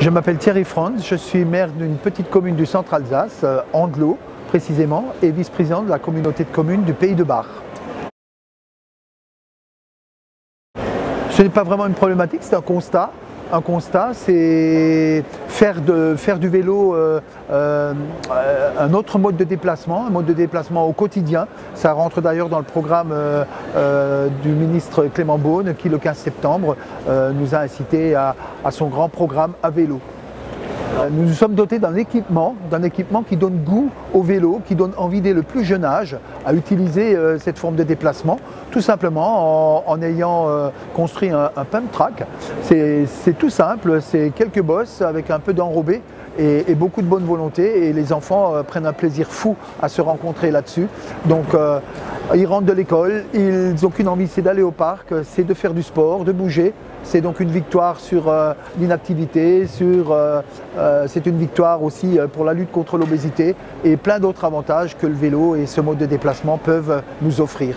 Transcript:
Je m'appelle Thierry Franz, je suis maire d'une petite commune du centre Alsace, euh, Andelot précisément, et vice-président de la communauté de communes du Pays de Bar. Ce n'est pas vraiment une problématique, c'est un constat. Un constat, c'est faire, du vélo euh, euh, un autre mode de déplacement, un mode de déplacement au quotidien. Ça rentre d'ailleurs dans le programme du ministre Clément Beaune qui, le 15 septembre, nous a incité à son grand programme à vélo. Euh, nous nous sommes dotés d'un équipement, qui donne goût au vélo, qui donne envie dès le plus jeune âge à utiliser euh, cette forme de déplacement, tout simplement en, ayant euh, construit un, pump track. C'est tout simple, c'est quelques bosses avec un peu d'enrobé et, beaucoup de bonne volonté et les enfants prennent un plaisir fou à se rencontrer là-dessus. Donc ils rentrent de l'école, ils n'ont qu'une envie, c'est d'aller au parc, c'est de faire du sport, de bouger, c'est donc une victoire sur euh, l'inactivité, euh, euh, c'est une victoire aussi pour la lutte contre l'obésité et plein d'autres avantages que le vélo et ce mode de déplacement peuvent nous offrir.